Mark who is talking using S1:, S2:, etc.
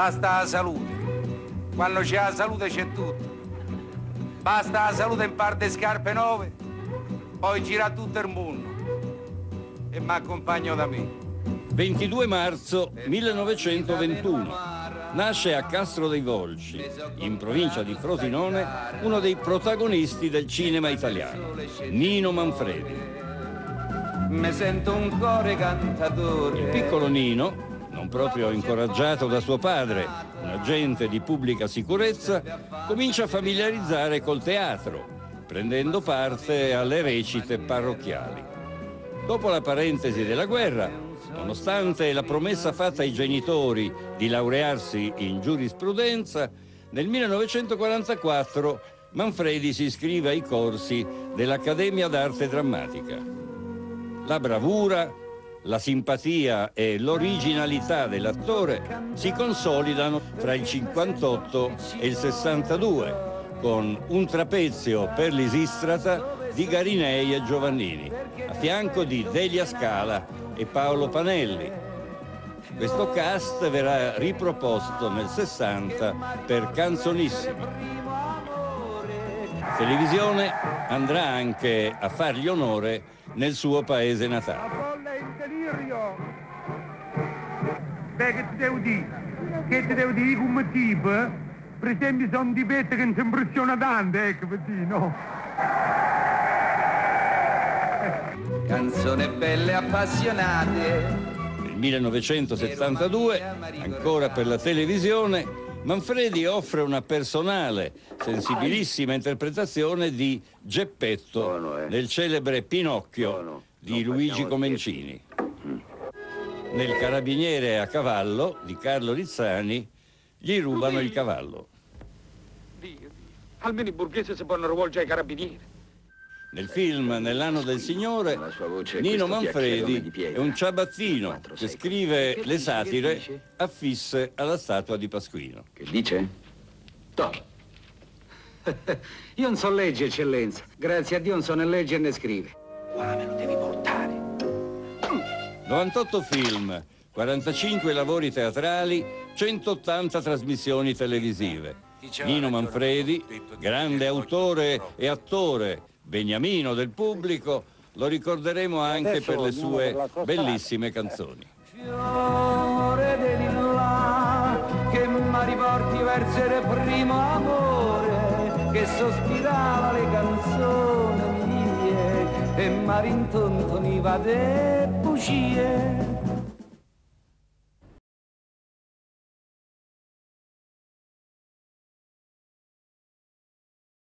S1: Basta la salute. Quando c'è la salute c'è tutto. Basta la salute in parte scarpe nuove, poi gira tutto il mondo. E mi accompagno da me.
S2: 22 marzo 1921. Nasce a Castro dei Volci, in provincia di Frosinone, uno dei protagonisti del cinema italiano, Nino Manfredi. Il piccolo Nino, non proprio incoraggiato da suo padre, un agente di pubblica sicurezza, comincia a familiarizzare col teatro, prendendo parte alle recite parrocchiali. Dopo la parentesi della guerra, Nonostante la promessa fatta ai genitori di laurearsi in giurisprudenza, nel 1944 Manfredi si iscrive ai corsi dell'Accademia d'Arte Drammatica. La bravura, la simpatia e l'originalità dell'attore si consolidano fra il 58 e il 62 con un trapezio per l'Isistrata di Garinei e Giovannini, a fianco di Delia Scala e Paolo Panelli. Questo cast verrà riproposto nel 60 per Canzonissima. La televisione andrà anche a fargli onore nel suo paese natale.
S3: Beh, che ti devo dire? Che ti devo dire come tipo? Per esempio sono di pette che non si impressiona tanto, ecco, per dire, no?
S1: canzone belle appassionate.
S2: Nel 1972, ancora per la televisione, Manfredi offre una personale, sensibilissima interpretazione di Geppetto nel celebre Pinocchio di Luigi Comencini. Nel Carabiniere a cavallo di Carlo Rizzani gli rubano il cavallo.
S4: Dio, Dio. Almeno i borghesi si possono rivolgere ai carabinieri.
S2: Nel film Nell'anno del Signore, Nino Manfredi è un ciabattino che scrive le satire affisse alla statua di Pasquino.
S5: Che dice? To. Io non so legge, eccellenza. Grazie a Dio non so né legge né scrive.
S1: Qua me lo devi portare.
S2: 98 film, 45 lavori teatrali, 180 trasmissioni televisive. Nino Manfredi, grande autore e attore, beniamino del pubblico, lo ricorderemo anche per le sue bellissime canzoni.
S1: Fiore dell'Illa che mi riporti verso il primo amore che sospirava le canzoni e mi rintontoniva de bugie